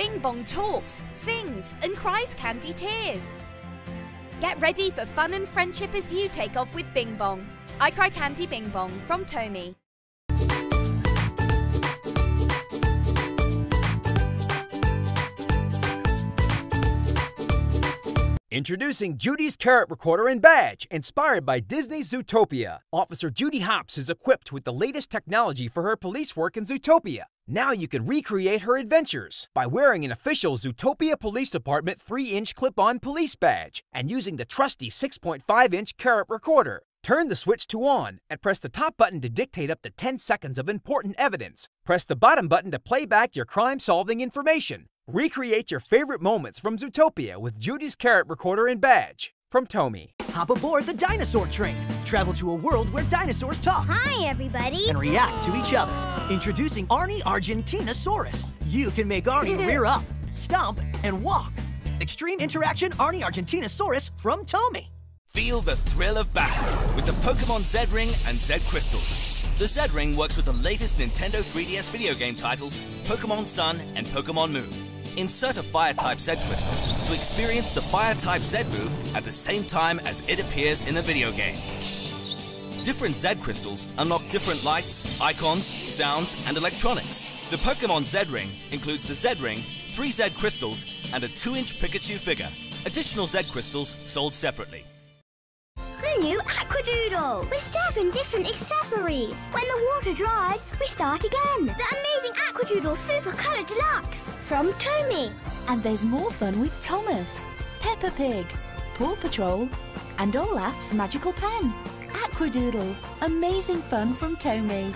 Bing Bong talks, sings, and cries candy tears. Get ready for fun and friendship as you take off with Bing Bong. I Cry Candy Bing Bong from Tomy. Introducing Judy's Carrot Recorder and Badge, inspired by Disney's Zootopia. Officer Judy Hopps is equipped with the latest technology for her police work in Zootopia. Now you can recreate her adventures by wearing an official Zootopia Police Department 3-inch clip-on police badge and using the trusty 6.5-inch Carrot Recorder. Turn the switch to on and press the top button to dictate up to 10 seconds of important evidence. Press the bottom button to play back your crime-solving information. Recreate your favorite moments from Zootopia with Judy's Carrot Recorder and Badge from Tomy. Hop aboard the dinosaur train. Travel to a world where dinosaurs talk. Hi, everybody. And react to each other. Introducing Arnie Argentinosaurus. You can make Arnie rear up, stomp, and walk. Extreme Interaction Arnie Argentinosaurus from Tomy. Feel the thrill of battle with the Pokemon Z Ring and Z Crystals. The Z Ring works with the latest Nintendo 3DS video game titles, Pokemon Sun and Pokemon Moon. Insert a Fire type Z crystal to experience the Fire type Z move at the same time as it appears in the video game. Different Z crystals unlock different lights, icons, sounds, and electronics. The Pokemon Z Ring includes the Z Ring, three Z crystals, and a 2-inch Pikachu figure. Additional Z crystals sold separately. The new Aquadoodle with seven different accessories. When the water dries, we start again. The amazing Aquadoodle Super Color Deluxe from Tomy. And there's more fun with Thomas, Peppa Pig, Paw Patrol, and Olaf's magical pen. Aquadoodle, amazing fun from Tomy.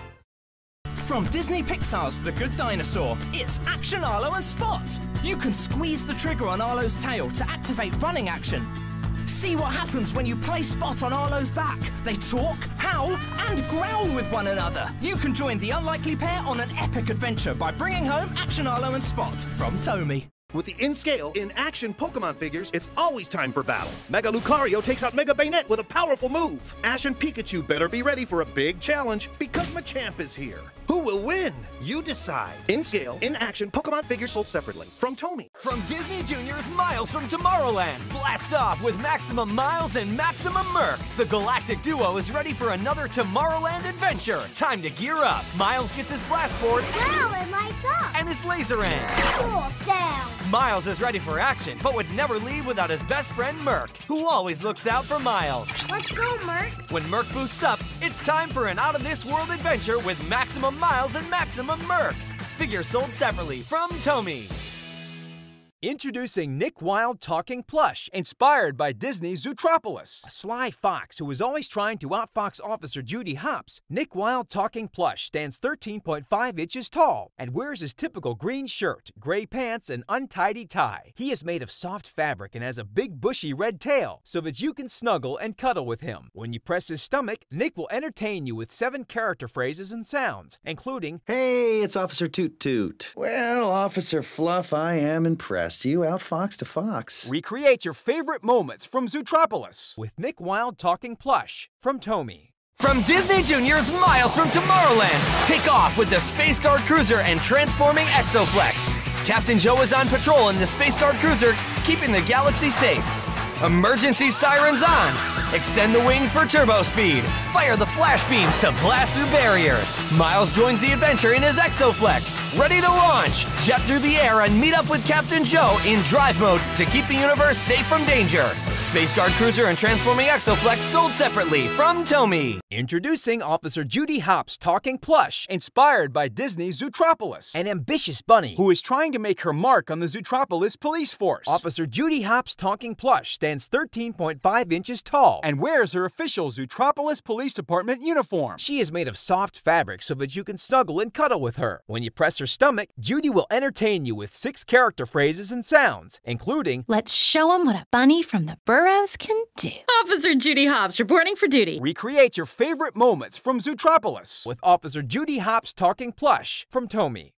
From Disney Pixar's The Good Dinosaur, it's Action Arlo and Spot. You can squeeze the trigger on Arlo's tail to activate running action. See what happens when you play Spot on Arlo's back. They talk, howl, and growl with one another. You can join the unlikely pair on an epic adventure by bringing home Action Arlo and Spot from Tomy. With the in-scale, in-action Pokemon figures, it's always time for battle. Mega Lucario takes out Mega Banette with a powerful move. Ash and Pikachu better be ready for a big challenge because Machamp is here. Who will win? You decide. In-scale, in-action Pokemon figures sold separately from Tomy. From Disney Junior's Miles from Tomorrowland. Blast off with Maximum Miles and Maximum Merc. The galactic duo is ready for another Tomorrowland adventure. Time to gear up. Miles gets his blast board. Wow, it lights up. And his Laserang. Cool sound. Miles is ready for action, but would never leave without his best friend Merc, who always looks out for Miles. Let's go, Merc. When Merc boosts up, it's time for an out-of-this-world adventure with Maximum Miles and Maximum Merc. Figures sold separately from Tomy. Introducing Nick Wilde Talking Plush, inspired by Disney's Zootropolis. A sly fox who is always trying to outfox Officer Judy Hopps, Nick Wilde Talking Plush stands 13.5 inches tall and wears his typical green shirt, gray pants, and untidy tie. He is made of soft fabric and has a big bushy red tail so that you can snuggle and cuddle with him. When you press his stomach, Nick will entertain you with seven character phrases and sounds, including Hey, it's Officer Toot Toot. Well, Officer Fluff, I am impressed. See you outfoxed to fox. Recreate your favorite moments from Zootropolis with Nick Wilde Talking Plush from Tomy. From Disney Junior's Miles from Tomorrowland, take off with the Space Guard Cruiser and transforming Exoflex. Captain Joe is on patrol in the Space Guard Cruiser, keeping the galaxy safe. Emergency sirens on. Extend the wings for turbo speed. Fire the flash beams to blast through barriers. Miles joins the adventure in his Exoflex, ready to launch. Jet through the air and meet up with Captain Joe in drive mode to keep the universe safe from danger. Space Guard Cruiser and Transforming Exoflex sold separately from Tomy. Introducing Officer Judy Hopps Talking Plush, inspired by Disney's Zootropolis. An ambitious bunny who is trying to make her mark on the Zootropolis police force. Officer Judy Hopps Talking Plush stands 13.5 inches tall and wears her official Zootropolis Police Department uniform. She is made of soft fabric so that you can snuggle and cuddle with her. When you press her stomach, Judy will entertain you with six character phrases and sounds, including Let's show show 'em what a bunny from the burrows can do. Officer Judy Hopps reporting for duty. Recreate your favorite moments from Zootropolis with Officer Judy Hopps Talking Plush from Tomy.